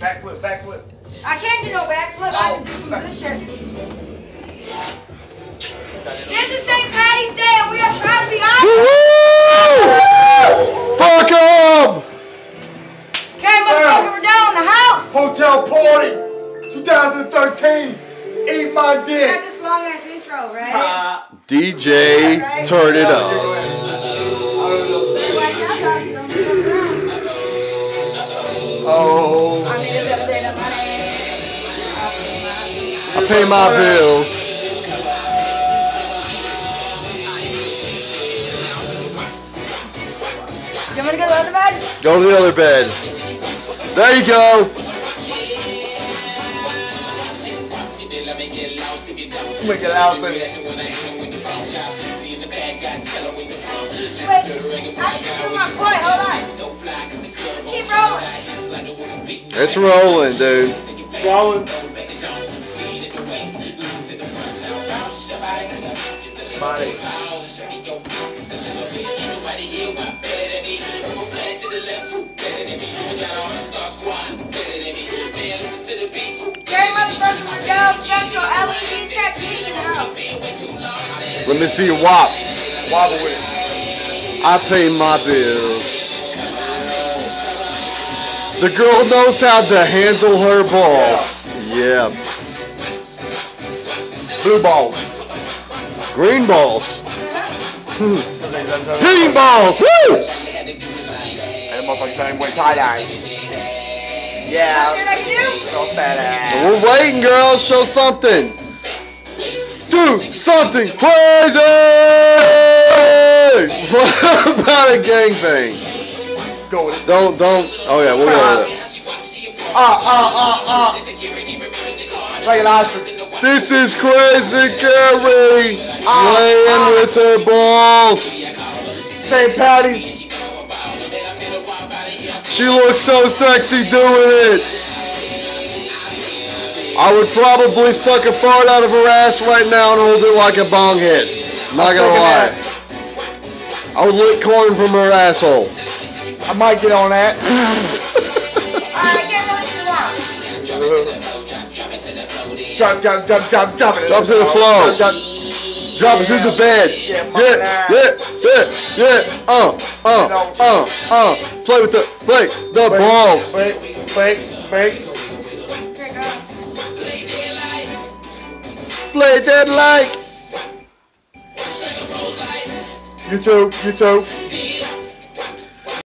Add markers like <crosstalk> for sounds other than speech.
Backflip, backflip. I can't do no backflip. I can do some of this shit. This is St. Patty's Day and we are trying to be honest. Fuck 'em! Okay, motherfucker, we're down in the house. Hotel party, 2013. Eat my We got this long ass intro, right? Ah. DJ, turn it up. Watch out, dog. Someone's coming around. Oh. Pay my bills. You want me to go to the other bed? Go to the other bed. There you go. Make it out there. Wait, I just do my point. Hold on. Keep rolling. It's rolling, dude. Rolling. Let me see you wop. Wobble with it. I pay my bills. The girl knows how to handle her balls. Yeah. Blue ball. Green balls. Green balls. Woo! the motherfucker saying, wait, tie dye. Yeah. What did I do? So fat ass. We're waiting, girls. Show something. Do something crazy. <laughs> What about a gangbang? Go with it. Don't, don't. Oh yeah, we'll go with Ah, ah, ah, ah. Like an ostrich. It. This is crazy, Gary. Playing ah, ah. with her balls. St. Patty's. She looks so sexy doing it. I would probably suck a fart out of her ass right now and hold it like a bong head. Not gonna lie. that. I would lick corn from her asshole. I might get on that. Alright, get ready for Jump, jump, jump, jump, jump it. Jump to the floor. Drop it to the bed. Yeah, Yeah, yeah, yeah, yeah. Uh, uh, uh, uh. Play with the, play the Wait, balls. Wait, wait, wait. Play that like. You too, you too.